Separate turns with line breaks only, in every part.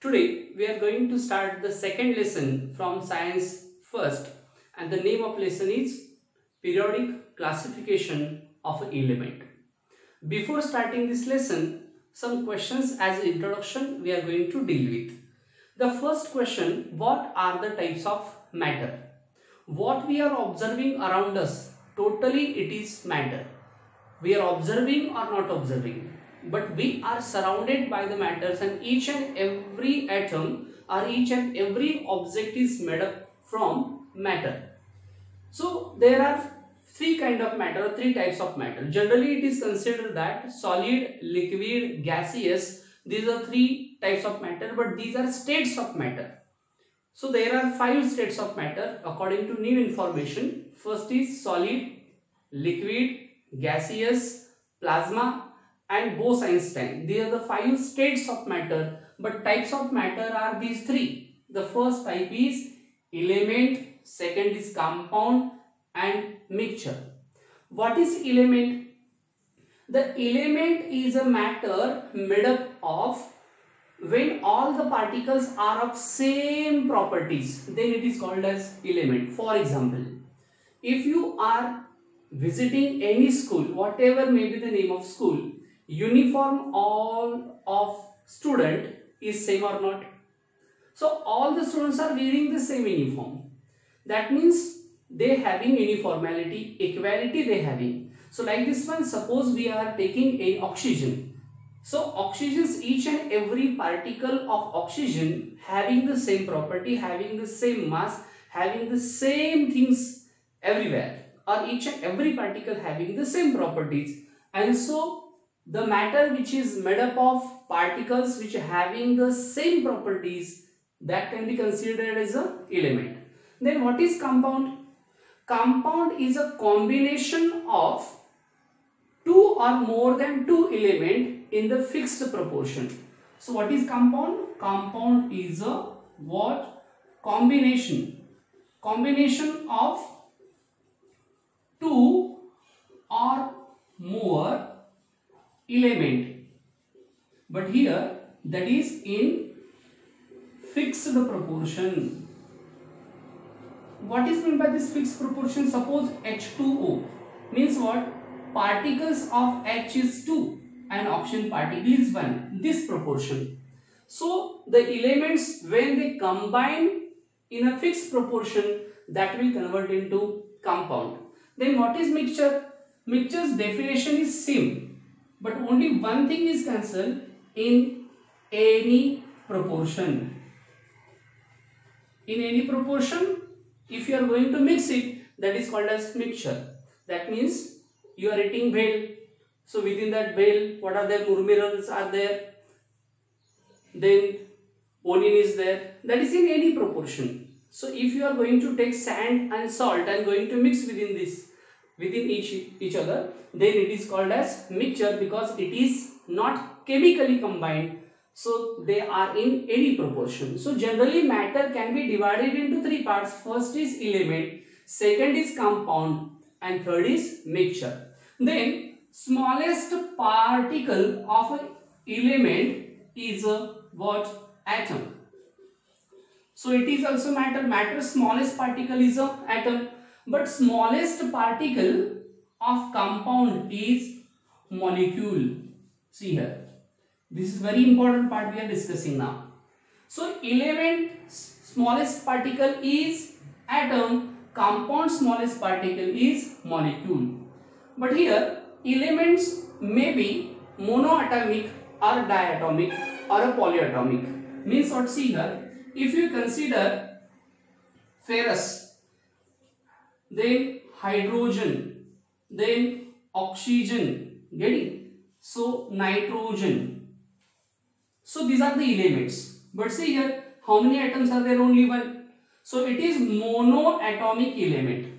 Today we are going to start the second lesson from science first and the name of lesson is periodic classification of element. Before starting this lesson some questions as introduction we are going to deal with. The first question what are the types of matter? What we are observing around us totally it is matter. We are observing or not observing but we are surrounded by the matters and each and every atom or each and every object is made up from matter. So there are three kind of matter three types of matter. Generally it is considered that solid, liquid, gaseous these are three types of matter but these are states of matter. So there are five states of matter according to new information. First is solid, liquid, gaseous, plasma and Bose-Einstein. These are the five states of matter but types of matter are these three. The first type is element, second is compound and mixture. What is element? The element is a matter made up of when all the particles are of same properties then it is called as element. For example, if you are visiting any school whatever may be the name of school uniform all of student is same or not? So all the students are wearing the same uniform. That means they having uniformity equality they having. So like this one suppose we are taking a oxygen. So oxygen's each and every particle of oxygen having the same property having the same mass having the same things everywhere. Or each and every particle having the same properties. And so the matter which is made up of particles which having the same properties that can be considered as a element. Then what is compound? Compound is a combination of two or more than two element in the fixed proportion. So what is compound? Compound is a what? Combination. Combination of two or more element. But here that is in fixed proportion. What is meant by this fixed proportion? Suppose H2O means what? Particles of H is 2 and oxygen particle is 1 this proportion. So the elements when they combine in a fixed proportion that will convert into compound. Then what is mixture? Mixture's definition is same but only one thing is cancelled in any proportion. In any proportion if you are going to mix it that is called as mixture. That means you are eating bhel. So within that bhel what are there? Minerals are there. Then onion is there. That is in any proportion. So if you are going to take sand and salt and going to mix within this within each each other then it is called as mixture because it is not chemically combined. So they are in any proportion. So generally matter can be divided into three parts. First is element second is compound and third is mixture. Then smallest particle of an element is a what? Atom. So it is also matter. Matter smallest particle is a atom but smallest particle of compound is molecule. See here. This is very important part we are discussing now. So element smallest particle is atom compound smallest particle is molecule. But here elements may be monoatomic or diatomic or a polyatomic means what see here? If you consider ferrous then hydrogen, then oxygen, getting? So nitrogen. So these are the elements. But see here, how many atoms are there? Only one. So it is monoatomic element.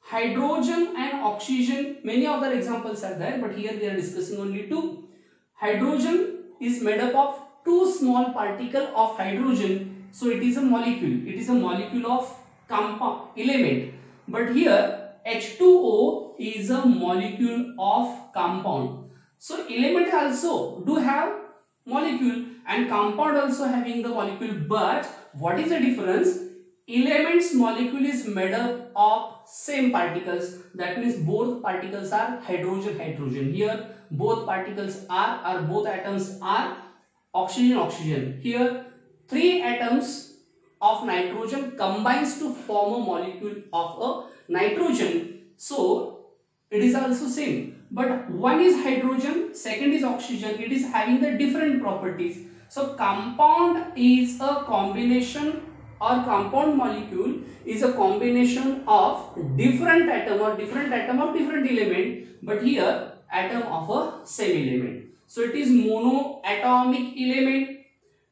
Hydrogen and oxygen, many other examples are there, but here we are discussing only two. Hydrogen is made up of two small particle of hydrogen. So it is a molecule. It is a molecule of compound element but here H2O is a molecule of compound. So element also do have molecule and compound also having the molecule. But what is the difference? Elements molecule is made up of same particles. That means both particles are hydrogen hydrogen. Here both particles are or both atoms are oxygen oxygen. Here three atoms of nitrogen combines to form a molecule of a nitrogen. So it is also same. But one is hydrogen second is oxygen. It is having the different properties. So compound is a combination or compound molecule is a combination of different atom or different atom of different element but here atom of a same element. So it is monoatomic element,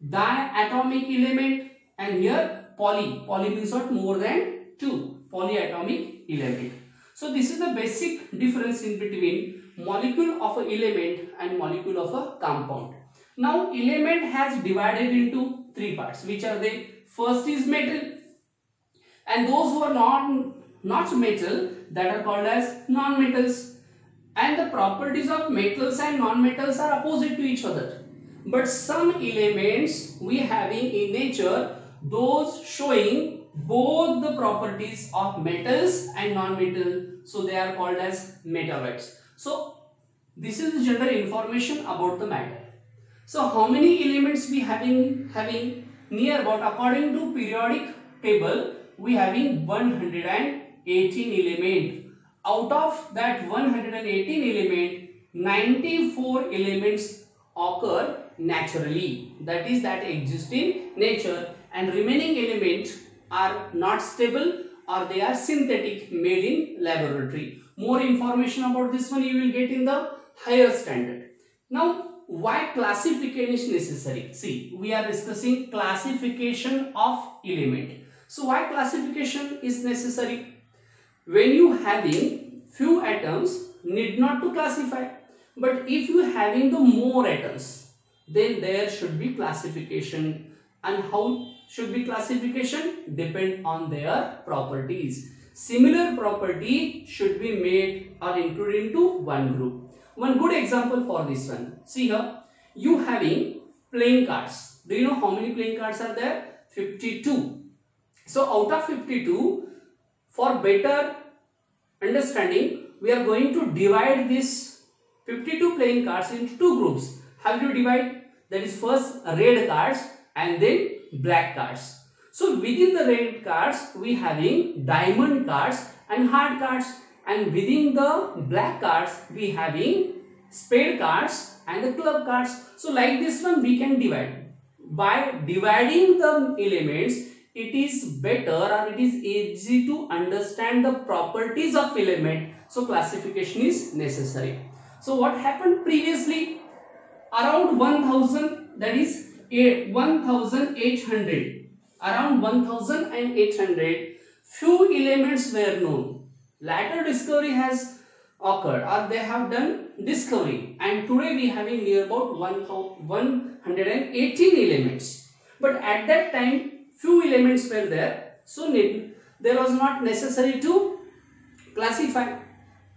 diatomic element and here poly. Poly means what? More than 2. Polyatomic element. So this is the basic difference in between molecule of a element and molecule of a compound. Now element has divided into three parts which are they? First is metal and those who are not, not metal that are called as non-metals and the properties of metals and non-metals are opposite to each other. But some elements we having in nature those showing both the properties of metals and non-metal so they are called as metalloids. So this is the general information about the matter. So how many elements we having having near about according to periodic table we having 118 element out of that 118 element 94 elements occur naturally that is that exist in nature and remaining element are not stable or they are synthetic made in laboratory. More information about this one you will get in the higher standard. Now why classification is necessary? See we are discussing classification of element. So why classification is necessary? When you having few atoms need not to classify. But if you having the more atoms then there should be classification. And how should be classification depend on their properties similar property should be made or included into one group one good example for this one. See here, you having playing cards. Do you know how many playing cards are there? 52. So out of 52, for better understanding, we are going to divide this 52 playing cards into two groups. How do you divide? That is first red cards and then black cards. So within the red cards, we having diamond cards and heart cards and within the black cards we having spade cards and the club cards so like this one we can divide. By dividing the elements it is better or it is easy to understand the properties of element. So classification is necessary. So what happened previously? Around 1000 that is 1800 around 1800 few elements were known. Later discovery has occurred or they have done discovery. And today we having near about 118 elements. But at that time few elements were there. So there was not necessary to classify.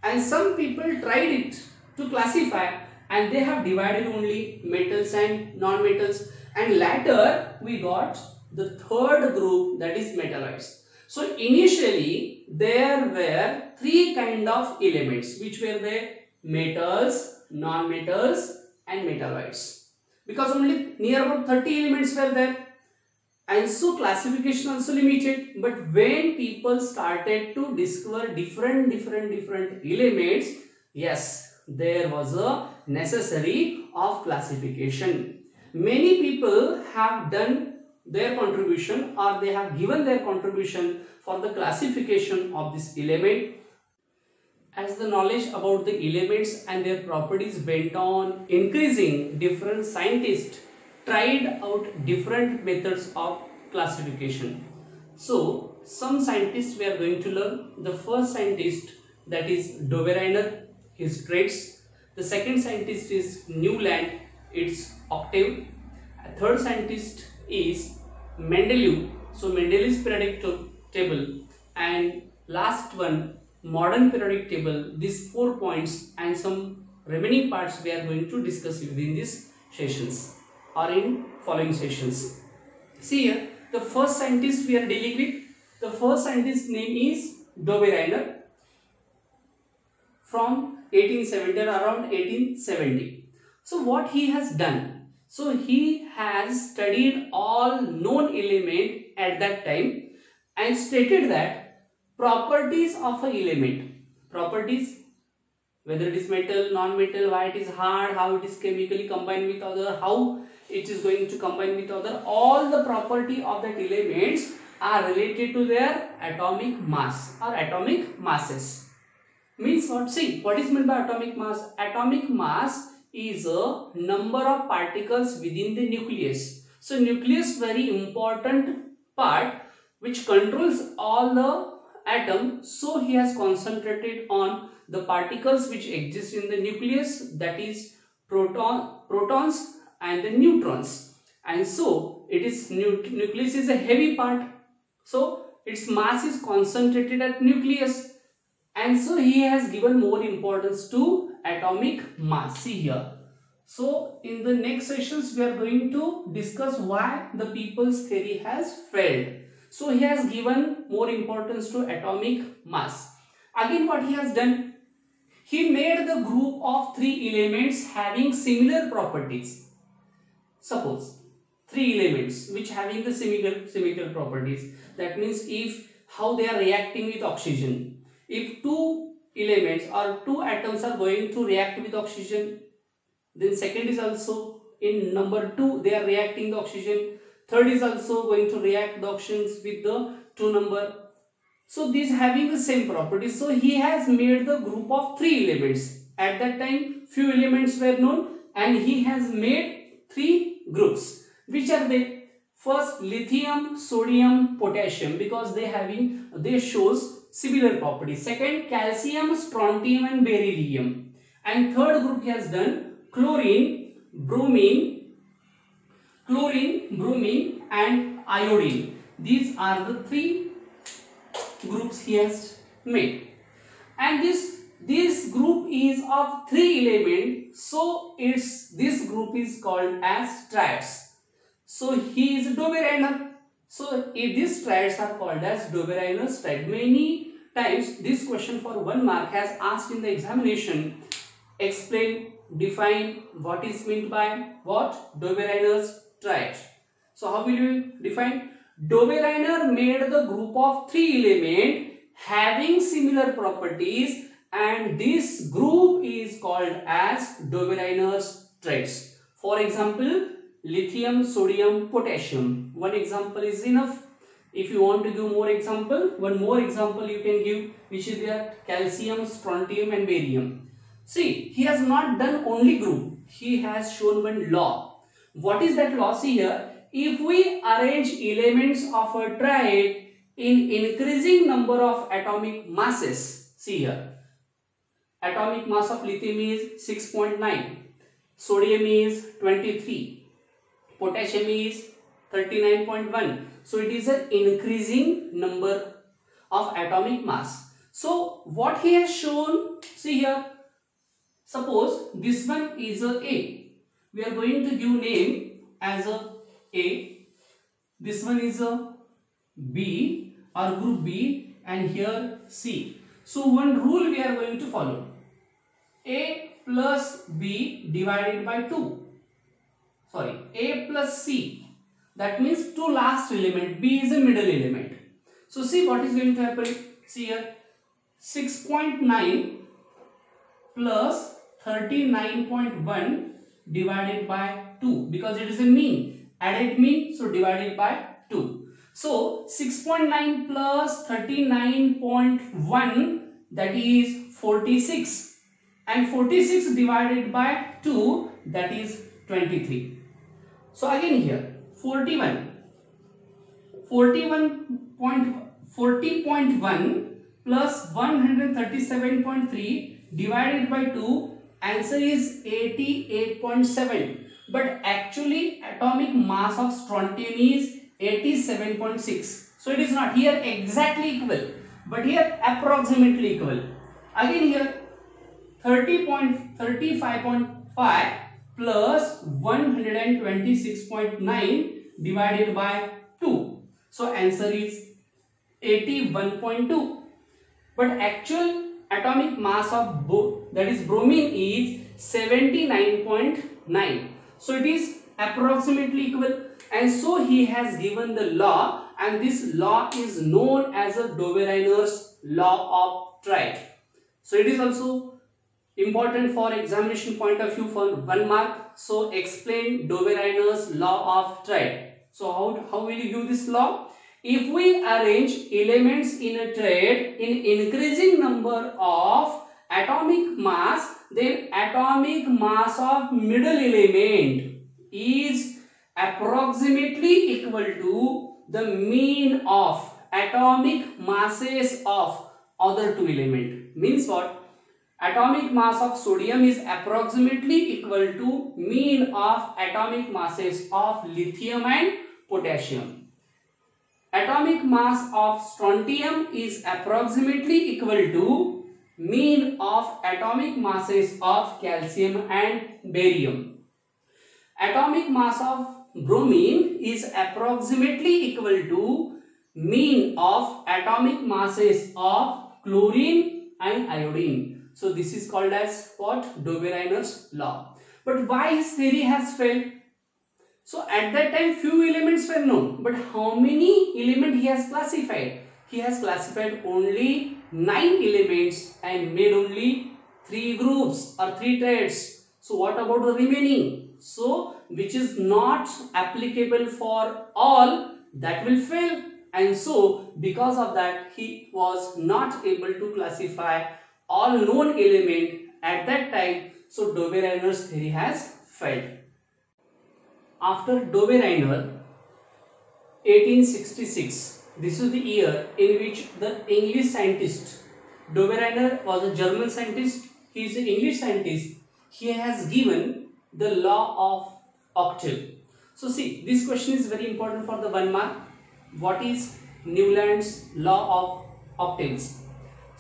And some people tried it to classify and they have divided only metals and non-metals and later we got the third group that is metalloids. So initially there were three kind of elements which were the metals, non-metals and metalloids. Because only near about 30 elements were there. And so classification also limited. But when people started to discover different different different elements yes there was a necessary of classification many people have done their contribution or they have given their contribution for the classification of this element. As the knowledge about the elements and their properties went on increasing different scientists tried out different methods of classification. So some scientists we are going to learn. The first scientist that is Dobereiner his traits. The second scientist is Newland its octave a third scientist is Mendeleev. So Mendeleev's periodic table and last one modern periodic table. These four points and some remaining parts we are going to discuss within these sessions. or in following sessions. See here, the first scientist we are dealing with, the first scientist name is Dobereiner from 1870 around 1870. So what he has done? So he has studied all known element at that time and stated that properties of an element, properties whether it is metal, non-metal, why it is hard, how it is chemically combined with other, how it is going to combine with other, all the property of that elements are related to their atomic mass or atomic masses. Means what? See, what is meant by atomic mass? Atomic mass is a number of particles within the nucleus. So nucleus very important part which controls all the atom. So he has concentrated on the particles which exist in the nucleus that is proton, protons and the neutrons. And so it is nucleus is a heavy part so its mass is concentrated at nucleus and so he has given more importance to atomic mass. See here. So in the next sessions we are going to discuss why the people's theory has failed. So he has given more importance to atomic mass. Again what he has done? He made the group of three elements having similar properties. Suppose three elements which having the similar similar properties that means if how they are reacting with oxygen if two elements or two atoms are going to react with oxygen. Then second is also in number 2 they are reacting the oxygen. Third is also going to react the oxygens with the two number. So these having the same properties so he has made the group of three elements. At that time few elements were known and he has made three groups. Which are they? First lithium, sodium, potassium. Because they having they shows similar properties. Second calcium, strontium and beryllium. And third group he has done chlorine, bromine, chlorine, bromine and iodine. These are the three groups he has made. And this this group is of three elements so it's this group is called as triads so he is Dobereiner. So if these triads are called as Dobereiner triad. Many times this question for one mark has asked in the examination. Explain, define what is meant by what? Dobereiner's triad. So how will you define? Dobereiner made the group of three elements having similar properties and this group is called as Dobereiner's triads. For example, lithium, sodium, potassium. One example is enough. If you want to give more example, one more example you can give which is there calcium, strontium and barium. See, he has not done only group. He has shown one law. What is that law? See here. If we arrange elements of a triad in increasing number of atomic masses, see here. Atomic mass of lithium is 6.9. Sodium is 23 potassium is 39.1 so it is an increasing number of atomic mass. So what he has shown see here suppose this one is a a. We are going to give name as a a. This one is a b or group b and here c. So one rule we are going to follow. A plus b divided by 2 sorry a plus c. That means two last element. B is a middle element. So see what is going to happen? See here. 6.9 plus 39.1 divided by 2 because it is a mean. Added mean so divided by 2 so 6.9 plus 39.1 that is 46 and 46 divided by 2 that is 23 so again here 41 40.1 plus 137.3 divided by 2 answer is 88.7 but actually atomic mass of strontium is 87.6 so it is not here exactly equal but here approximately equal. Again here 30.35.5 plus 126.9 divided by 2. So answer is 81.2. But actual atomic mass of that is bromine is 79.9. So it is approximately equal and so he has given the law and this law is known as a Dobereiner's law of triad. So it is also important for examination point of view for one mark. So explain Dobereiner's law of triad. So how, how will you give this law? If we arrange elements in a triad in increasing number of atomic mass, then atomic mass of middle element is approximately equal to the mean of atomic masses of other two element. Means what? Atomic mass of sodium is approximately equal to mean of atomic masses of lithium and potassium. Atomic mass of strontium is approximately equal to mean of atomic masses of calcium and barium. Atomic mass of bromine is approximately equal to mean of atomic masses of chlorine and iodine. So this is called as what? Dobereiner's law. But why his theory has failed? So at that time few elements were known. But how many element he has classified? He has classified only 9 elements and made only 3 groups or 3 triads. So what about the remaining? So which is not applicable for all that will fail and so because of that he was not able to classify all known element at that time so Dobereiner's theory has failed. After Dobereiner 1866 this is the year in which the English scientist Dobereiner was a German scientist he is an English scientist he has given the law of octave. So see, this question is very important for the one mark. What is Newland's law of octaves?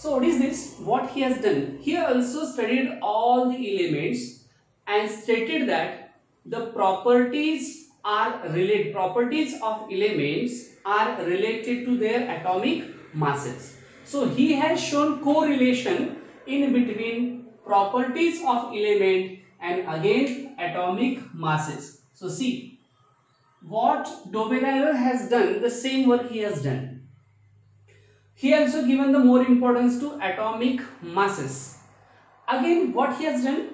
So what is this? What he has done? He also studied all the elements and stated that the properties are related. Properties of elements are related to their atomic masses. So he has shown correlation in between properties of element and again atomic masses. So see what Dobereiner has done the same work he has done. He also given the more importance to atomic masses. Again what he has done?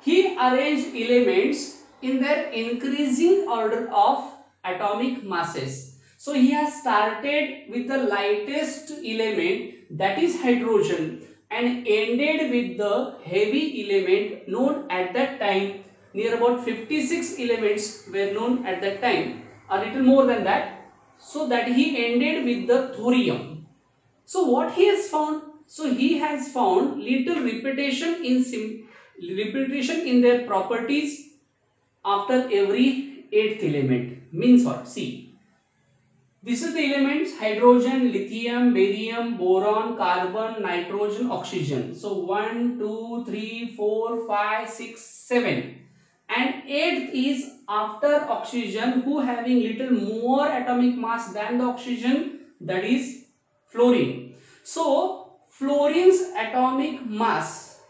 He arranged elements in their increasing order of atomic masses. So he has started with the lightest element that is hydrogen and ended with the heavy element known at that time near about 56 elements were known at that time a little more than that so that he ended with the thorium so what he has found so he has found little repetition in sim repetition in their properties after every eighth element means what see this is the elements hydrogen, lithium, barium, boron, carbon, nitrogen, oxygen. So 1, 2, 3, 4, 5, 6, 7. And 8th is after oxygen who having little more atomic mass than the oxygen that is fluorine. So fluorine's atomic mass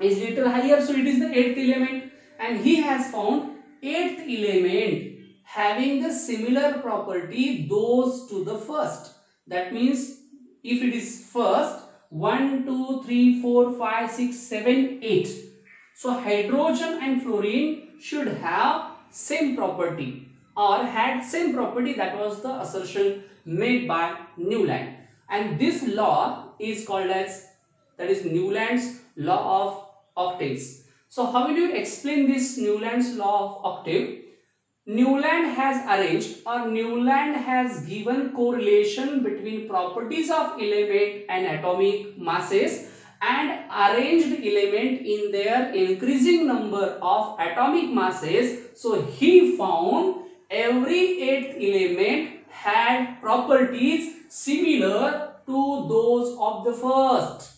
is little higher so it is the 8th element and he has found 8th element having the similar property those to the first. That means if it is first 1, 2, 3, 4, 5, 6, 7, 8. So hydrogen and fluorine should have same property or had same property that was the assertion made by Newland. And this law is called as that is Newland's law of octaves. So how will you explain this Newland's law of octave? Newland has arranged or Newland has given correlation between properties of element and atomic masses and arranged element in their increasing number of atomic masses. So he found every eighth element had properties similar to those of the first.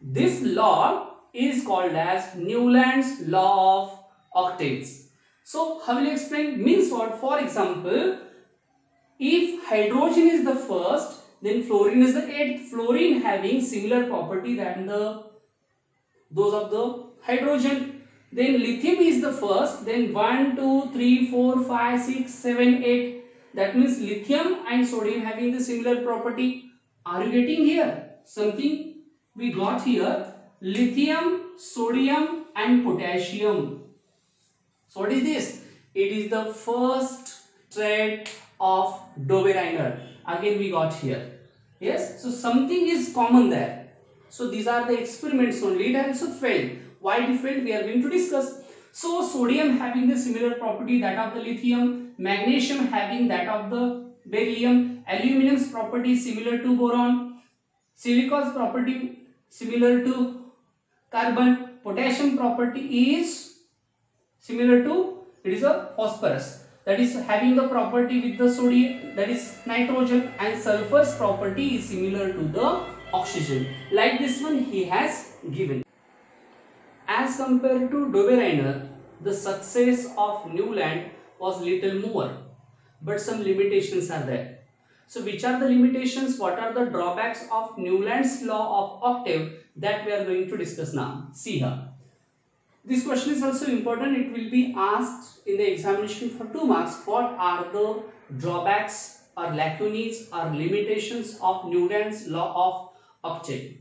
This law is called as Newland's law of octaves. So how will explain? Means what? For example, if hydrogen is the first, then fluorine is the eighth. Fluorine having similar property than the those of the hydrogen. Then lithium is the first. Then 1, 2, 3, 4, 5, 6, 7, 8. That means lithium and sodium having the similar property. Are you getting here? Something we got here. Lithium, sodium and potassium. So what is this? It is the first trait of Dobereiner. Again we got here. Yes, so something is common there. So these are the experiments only. It also failed. Why it failed? We are going to discuss. So sodium having the similar property that of the lithium, magnesium having that of the beryllium, aluminum's property similar to boron, silica's property similar to carbon, potassium property is similar to it is a phosphorus. That is having the property with the sodium that is nitrogen and sulfur's property is similar to the oxygen. Like this one he has given. As compared to Dobereiner the success of Newland was little more but some limitations are there so which are the limitations what are the drawbacks of Newland's law of octave that we are going to discuss now see here this question is also important. It will be asked in the examination for 2 marks. What are the drawbacks or lacunae or limitations of Newland's law of octave?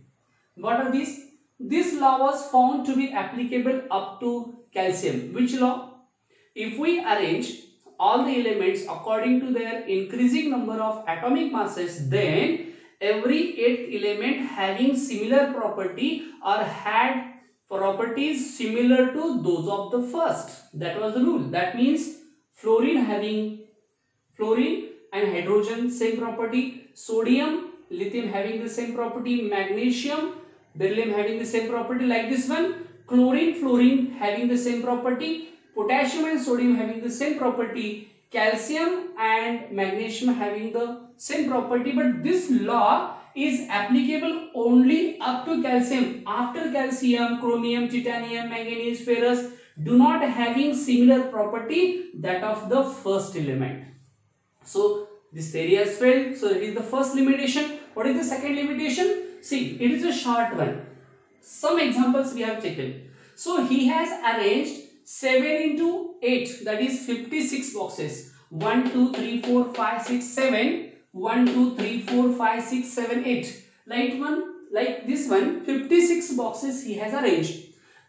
What are these? This law was found to be applicable up to calcium. Which law? If we arrange all the elements according to their increasing number of atomic masses, hmm. then every eighth element having similar property or had properties similar to those of the first. That was the rule. That means fluorine having fluorine and hydrogen same property, sodium, lithium having the same property, magnesium, beryllium having the same property. Like this one, chlorine, fluorine having the same property, potassium and sodium having the same property, calcium and magnesium having the same property but this law is applicable only up to calcium. After calcium, chromium, titanium, manganese, ferrous do not having similar property that of the first element. So this theory has failed. So it is the first limitation. What is the second limitation? See, it is a short one. Some examples we have taken. So he has arranged 7 into 8 that is 56 boxes. 1, 2, 3, 4, 5, 6, 7 1 2 3 4 5 6 7 8 like one like this one 56 boxes he has arranged.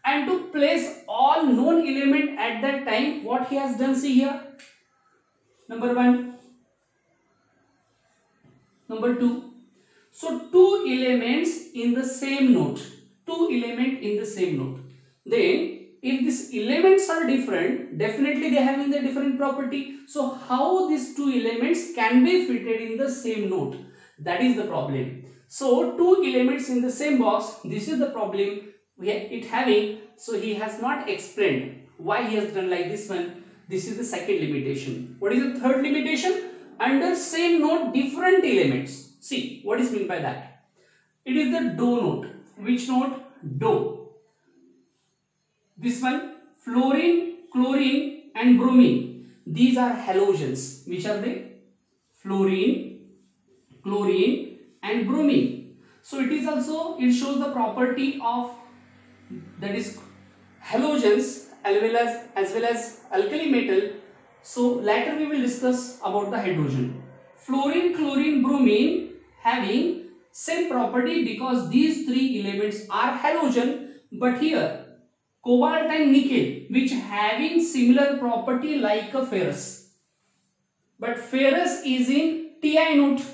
And to place all known element at that time what he has done see here? Number 1 number 2 so two elements in the same note. Two element in the same note. Then if these elements are different, definitely they have in the different property. So how these two elements can be fitted in the same note? That is the problem. So two elements in the same box, this is the problem we it having. So he has not explained why he has done like this one. This is the second limitation. What is the third limitation? Under same note, different elements. See, what is mean by that? It is the do note. Which note? Do this one fluorine, chlorine and bromine. These are halogens. Which are they? Fluorine, chlorine and bromine. So it is also, it shows the property of that is halogens as well as, as well as alkali metal. So later we will discuss about the hydrogen. Fluorine, chlorine, bromine having same property because these three elements are halogen but here cobalt and nickel which having similar property like a ferrous. But ferrous is in ti note.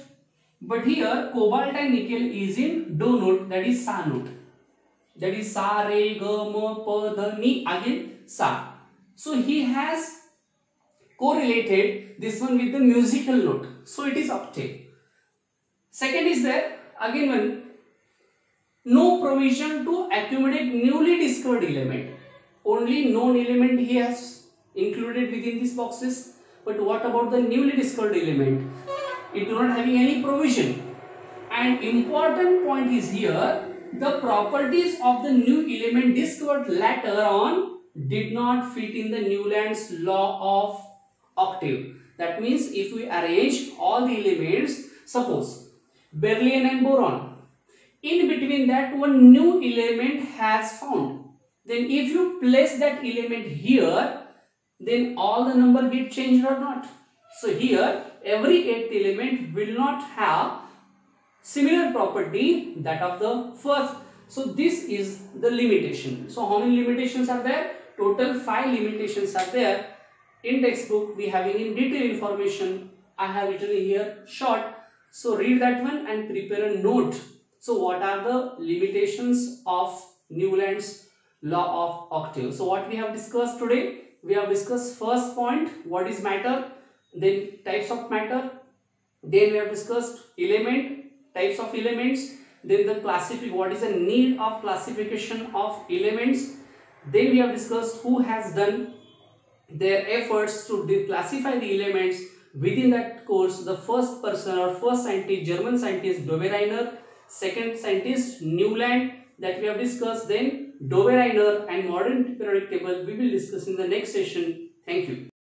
But here cobalt and nickel is in do note that is sa note. That is sa re ga ma pa da ni again sa. So he has correlated this one with the musical note. So it is octave. Second is there again one no provision to accommodate newly discovered element. Only known element he has included within these boxes. But what about the newly discovered element? It not having any provision. And important point is here, the properties of the new element discovered later on did not fit in the Newland's law of octave. That means if we arrange all the elements, suppose beryllium and boron, in between that one new element has found. Then if you place that element here, then all the number get changed or not. So here every eighth element will not have similar property that of the first. So this is the limitation. So how many limitations are there? Total five limitations are there. In textbook we having in detail information. I have written here short. So read that one and prepare a note. So what are the limitations of Newland's law of octave? So what we have discussed today? We have discussed first point what is matter then types of matter then we have discussed element types of elements then the classify what is the need of classification of elements then we have discussed who has done their efforts to classify the elements within that course the first person or first scientist german scientist Dobereiner second scientist Newland that we have discussed. Then Dobereiner and modern periodic table we will discuss in the next session. Thank you